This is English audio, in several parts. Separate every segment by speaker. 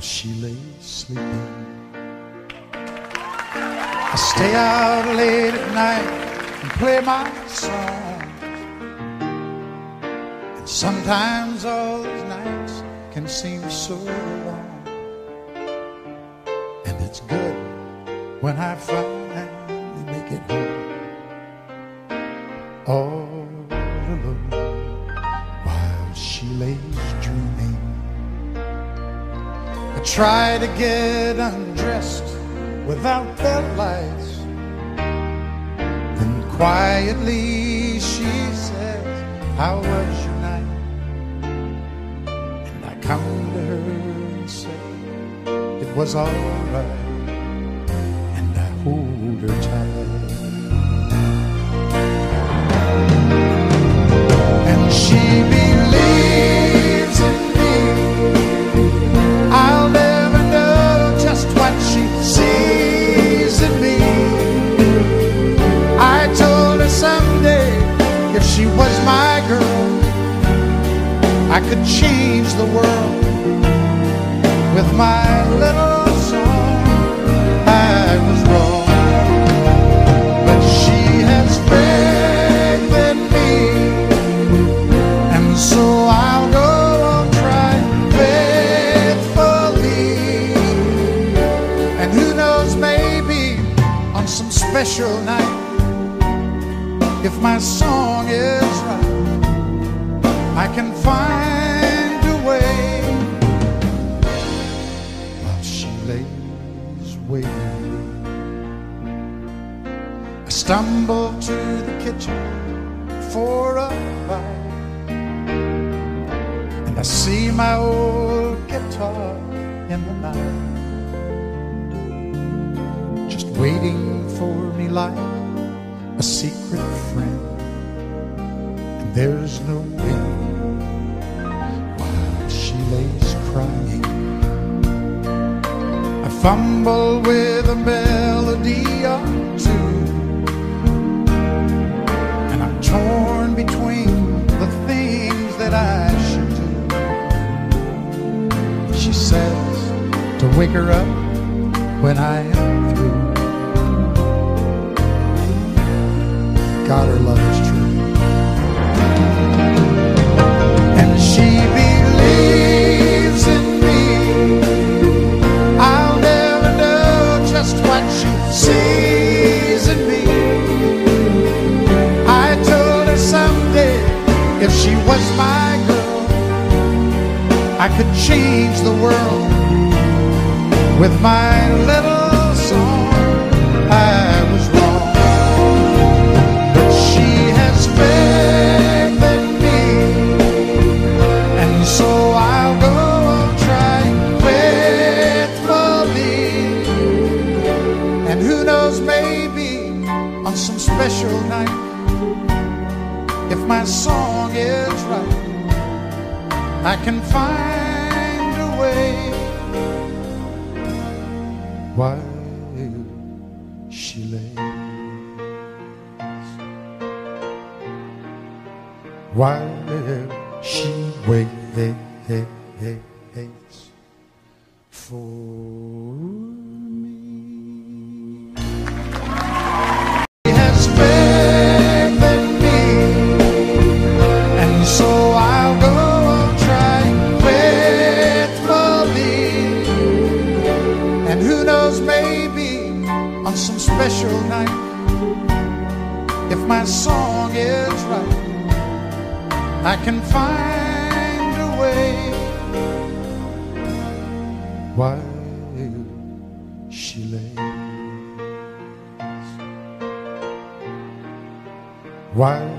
Speaker 1: while she lay sleeping. I stay out late at night and play my song. And sometimes all those nights can seem so long. And it's good when I finally make it home. All try to get undressed without the lights. Then quietly she says, How was your night? And I come to her and say, It was alright. And I hold her tight. And she believes I could change the world with my little song. I was wrong, but she has faith me. And so I'll go on trying faithfully. And who knows, maybe on some special night, if my song is right, I can find stumble to the kitchen for a bite. And I see my old guitar in the night, just waiting for me like a secret friend. And there's no wind while she lays crying. I fumble with wake her up when I am through. God, her love is true. And she believes in me. I'll never know just what she sees in me. I told her someday if she was my girl, I could change the world with my little song. I was wrong, but she has faith in me, and so I'll go on trying faithfully. And who knows, maybe on some special night, if my song is right, I can find while she waits for me. She has faith in me. And so I'll go on trying faithfully. And who knows, maybe on some special night, if my song I can find a way while she lays. while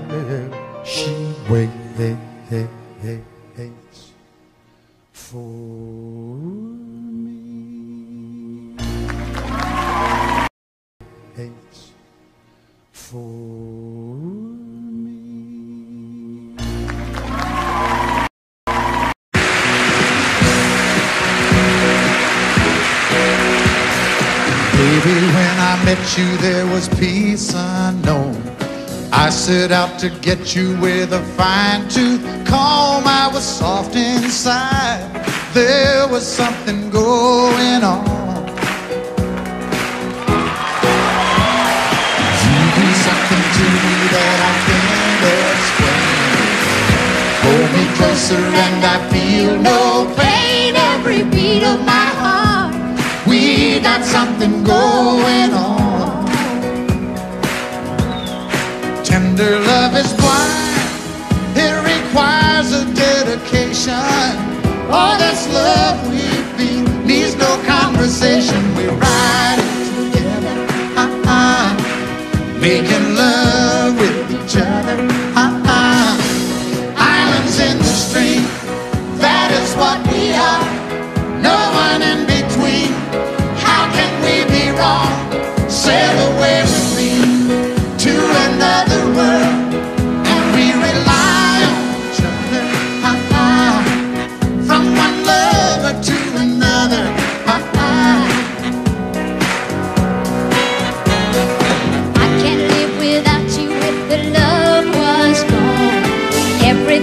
Speaker 1: I set out to get you with a fine tooth comb. I was soft inside.
Speaker 2: There was something going on. You did something to me that I can't explain. Hold me closer and I feel no pain. Every beat of my heart, we got something going on. tender love is blind. It requires a dedication. All this love we feel needs no conversation. We ride it together, uh -uh. making love with each other.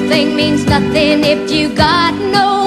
Speaker 1: Nothing means nothing if you got no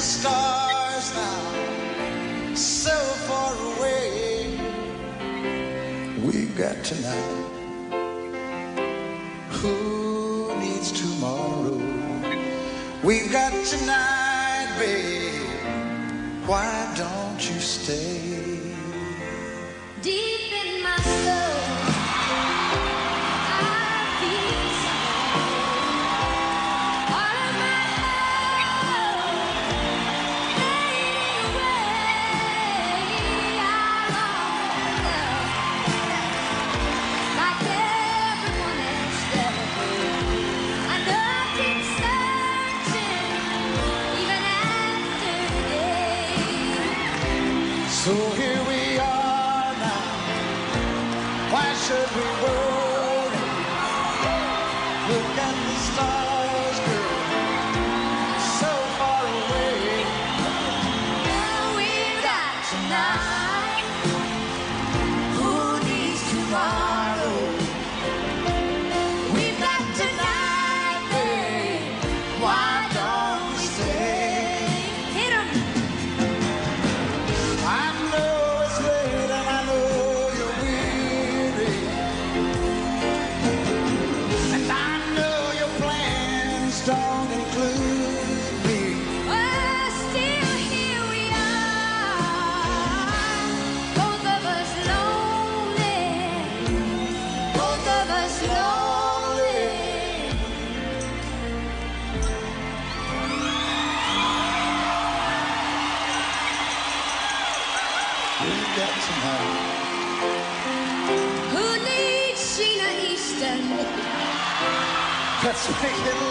Speaker 1: stars now, so far away. We've got tonight. Who needs tomorrow? We've got tonight, babe. Why don't you stay? işte bu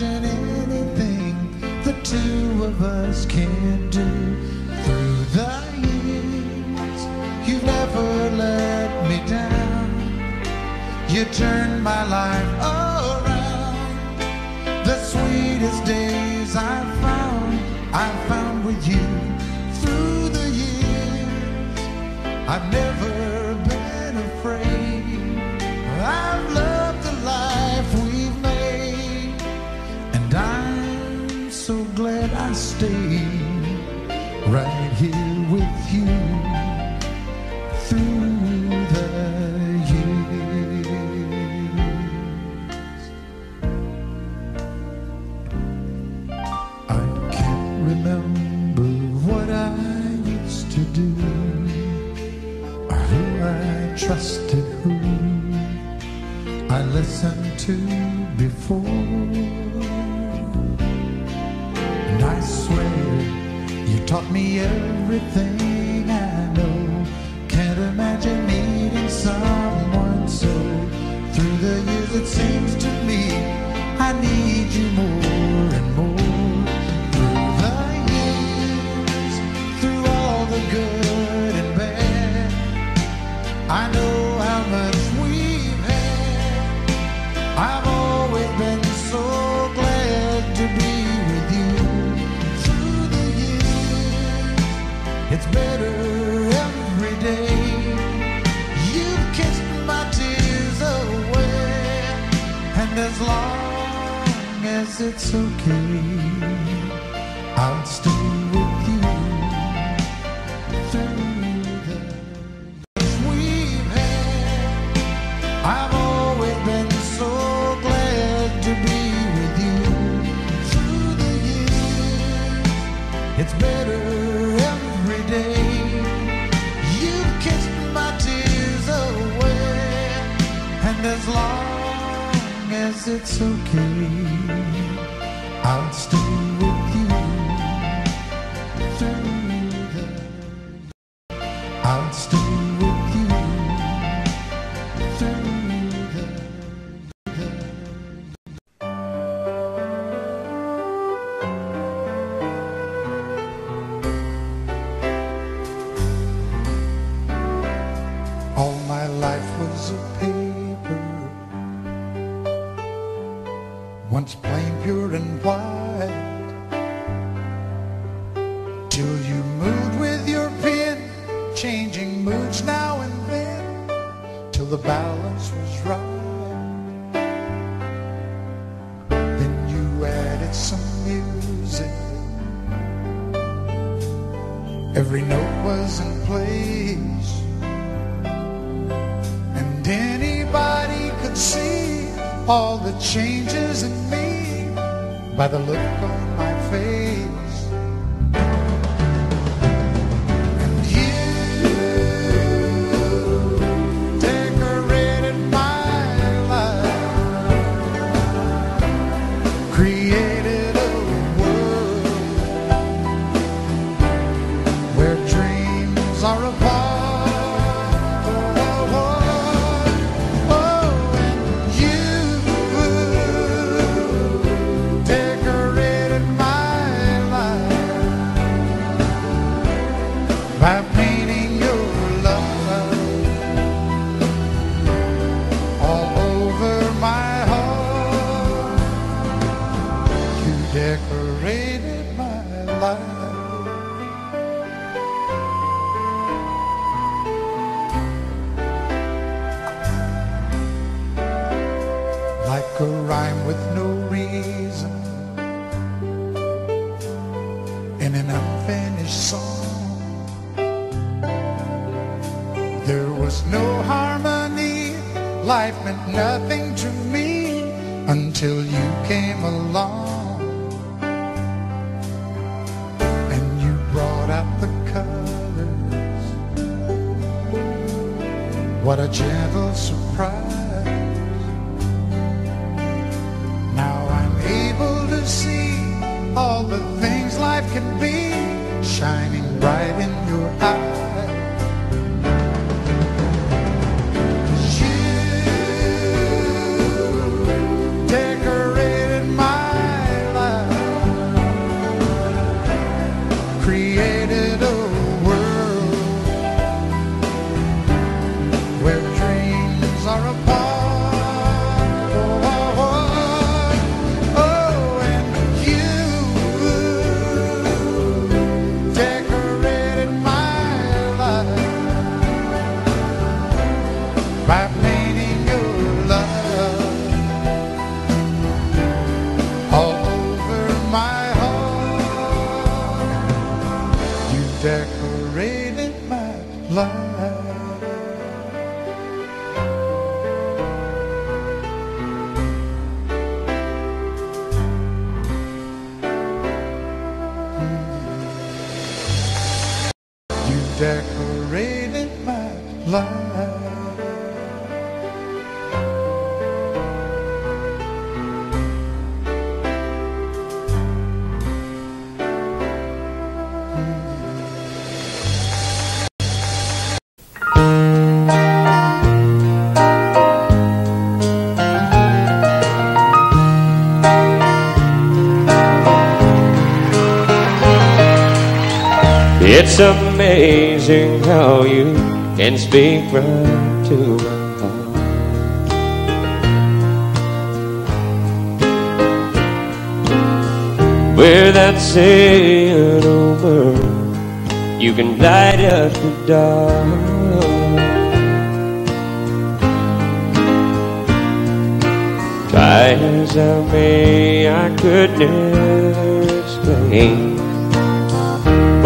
Speaker 1: imagine anything the two of us can do through the years. You've never let me down. You turned my life everything. by the look
Speaker 3: It's amazing how you can speak right to my heart. that sail over, word, you can light up the dark. Try as I may, I could never explain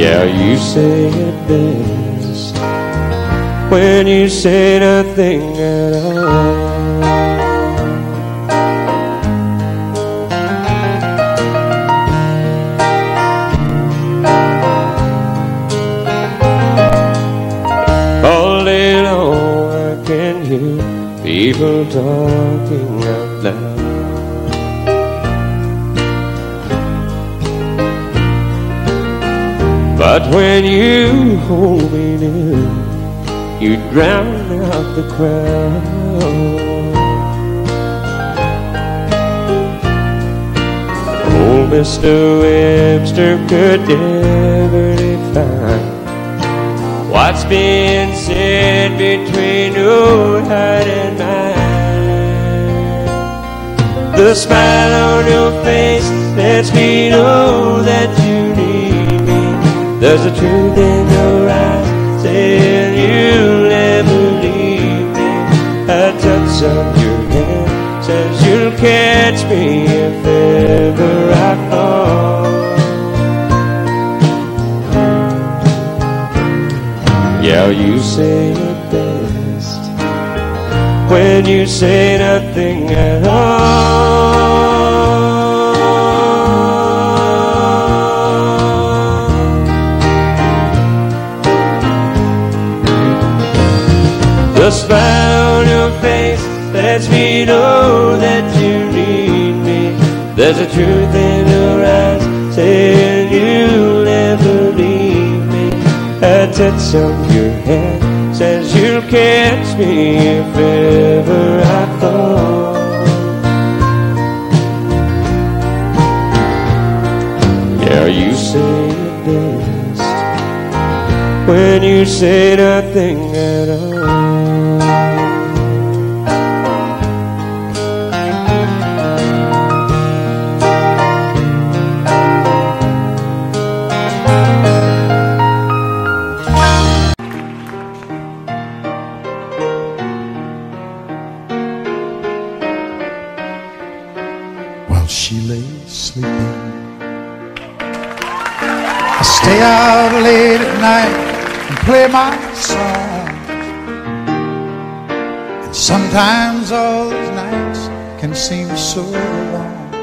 Speaker 3: Yeah, you say it best when you say nothing at all. All day long I can hear people talking But when you hold me near, you drown out the crowd. Old Mr. Webster could never define what's being said between your heart and mine. The smile on your face lets me know that you need. There's a truth in your eyes saying you'll never leave me. A touch of your hand says you'll catch me if ever I fall. Yeah, you say it best when you say nothing at all. Smile on your face lets me know that you need me. There's a truth in your eyes saying you'll never leave me. A touch of your hand says you'll catch me if ever I fall. Yeah, you say it best when you say nothing at all.
Speaker 1: And play my song. And sometimes all those nights can seem so long.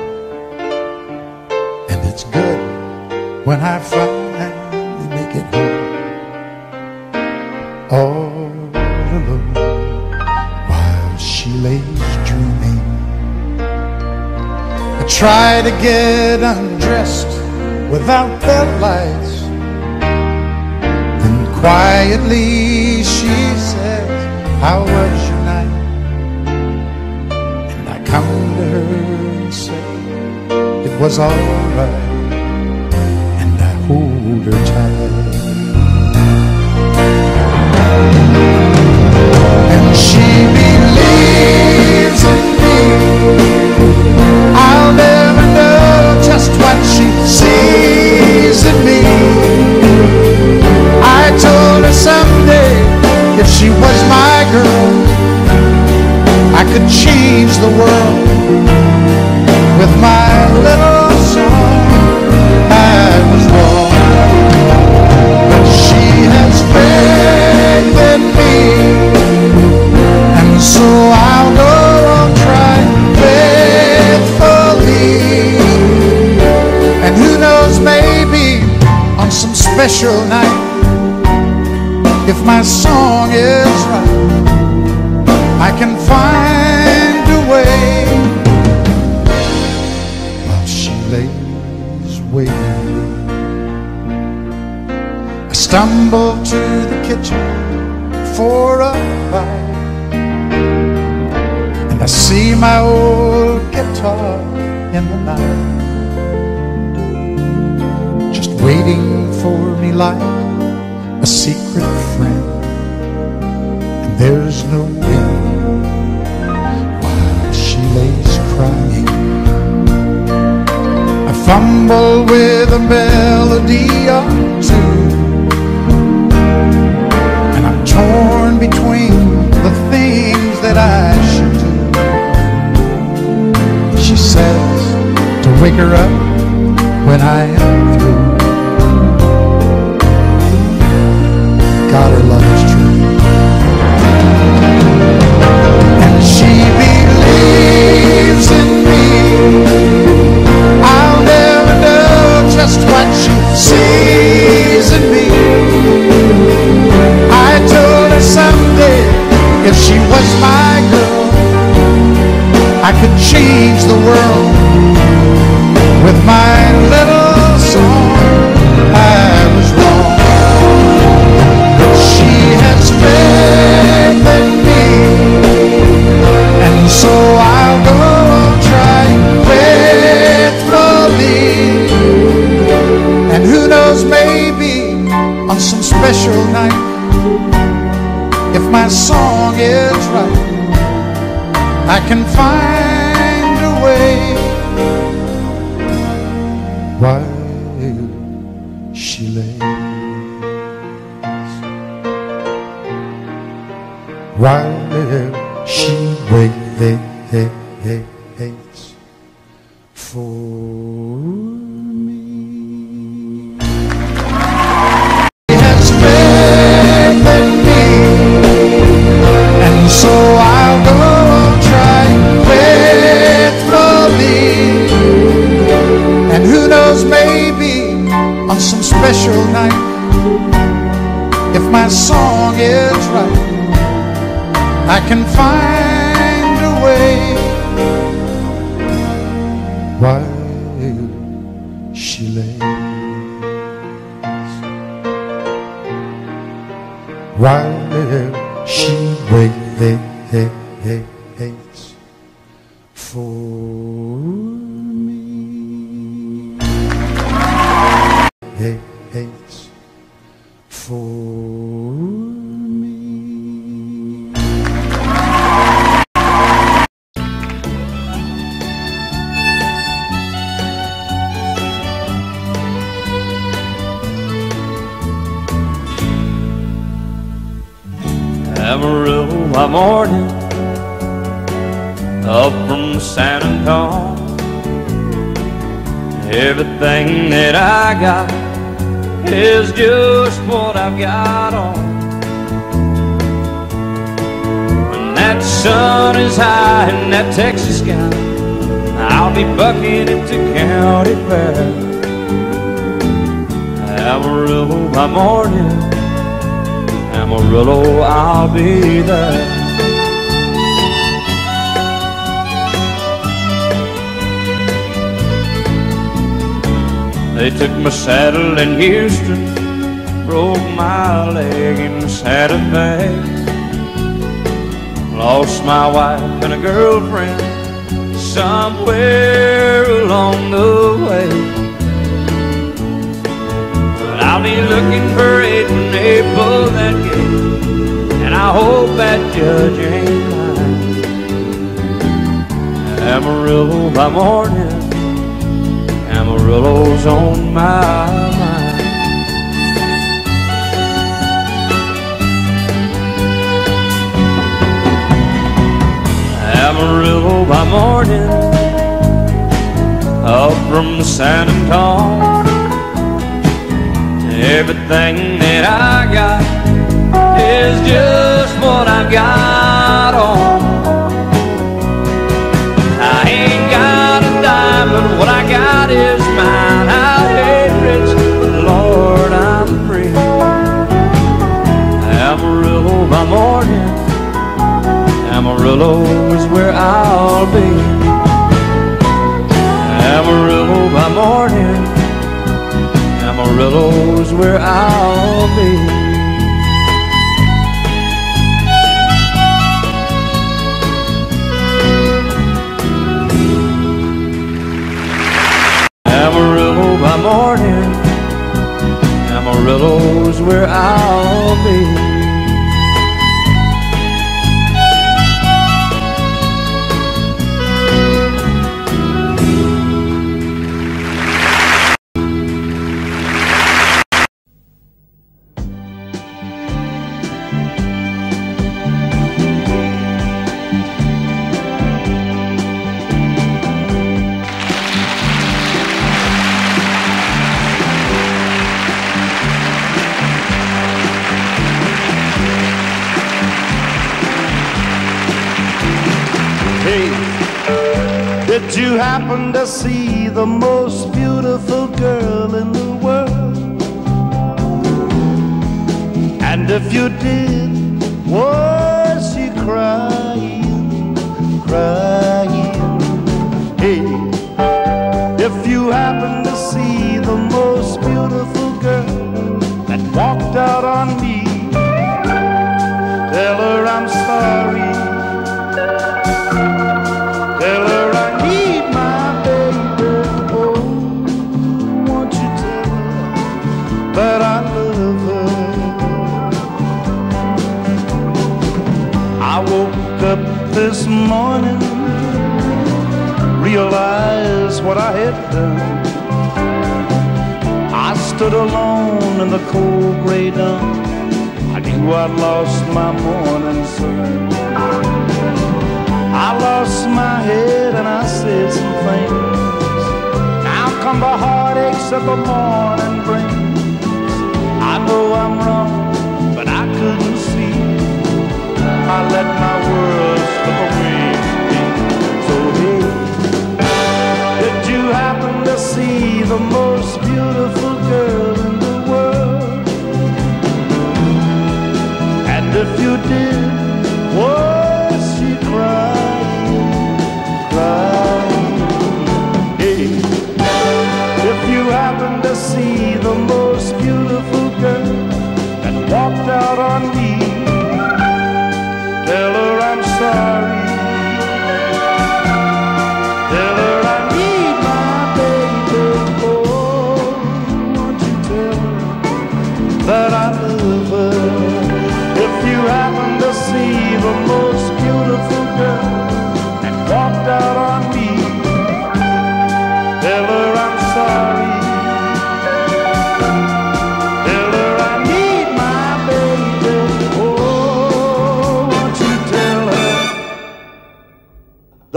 Speaker 1: And it's good when I finally make it home. All alone while she lays dreaming. I try to get undressed without the lights. Quietly she says, How was your night? And I come to her and say, It was alright. And I hold her tight. And she believes in me. I'll never know just what she sees in me. Could change the world with my little Stumble to the kitchen for a bite. And I see my old guitar in the night, just waiting for me like a secret friend. And there's no wind while she lays crying. I fumble with a melody or her up when I am through. Special night, if my song is right, I can find a way.
Speaker 4: Everything that I got is just what I've got on. When that sun is high in that Texas sky, I'll be bucking the county fair. Amarillo by morning. Amarillo, I'll be there. They took my saddle in Houston, broke my leg in Santa Fe. Lost my wife and a girlfriend somewhere along the way. But I'll be looking for it they pull that gate. And I hope that judge ain't lying. Amarillo by morning, Amarillo's on my mind. Amarillo by morning, up from San Antonio. Everything that I got is just what I've got on. I ain't got a dime, but what I got Amarillo is where I'll be. Amarillo by morning, Amarillo is where I'll be. Amarillo by morning, Amarillo's where I'll be.
Speaker 5: Did you happen to see the most beautiful girl in the world? And if you did, was she crying, crying? What I had done. I stood alone in the cold gray dawn. I knew I'd lost my morning sun. I lost my head and I said some things. Now come the heartaches of the morning see the most beautiful girl in the world? And if you did,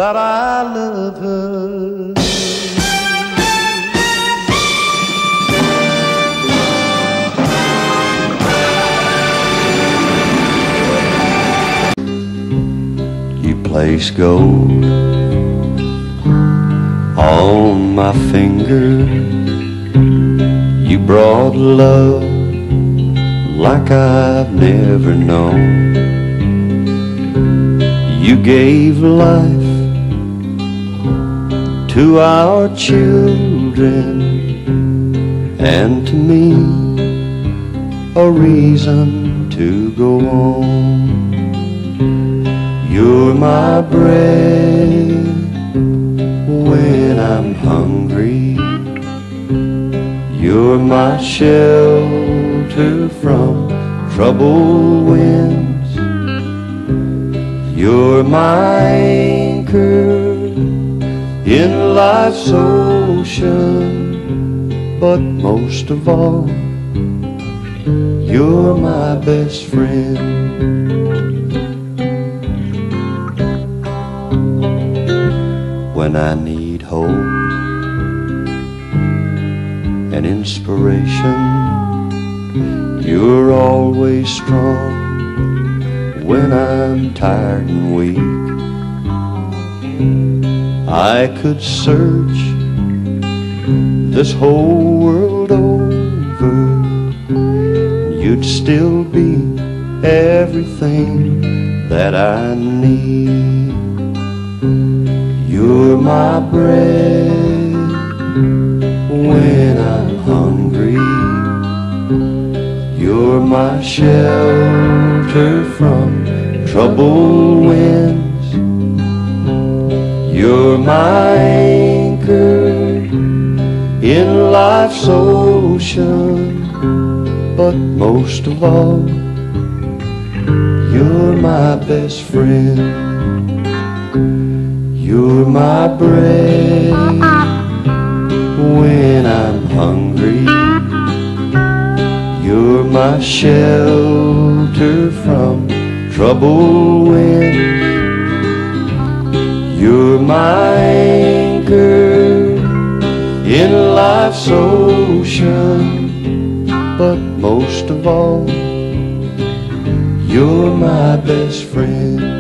Speaker 5: that I love her? You
Speaker 6: place gold on my finger. You brought love like I've never known. You gave life to our children and to me a reason to go on. You're my bread when I'm hungry. You're my shelter from troubled winds. You're my anchor in life's ocean. But most of all, you're my best friend. when I need hope and inspiration. You're always strong when I'm tired and weak. I could search this whole world over. You'd still be everything that I need. You're my bread when I'm hungry. You're my shelter from trouble winds. You're my anchor in life's ocean,
Speaker 7: but most of all, you're my best friend. You're my bread when I'm hungry. You're my shelter from trouble wind. life's ocean, but most of all, you're my best friend.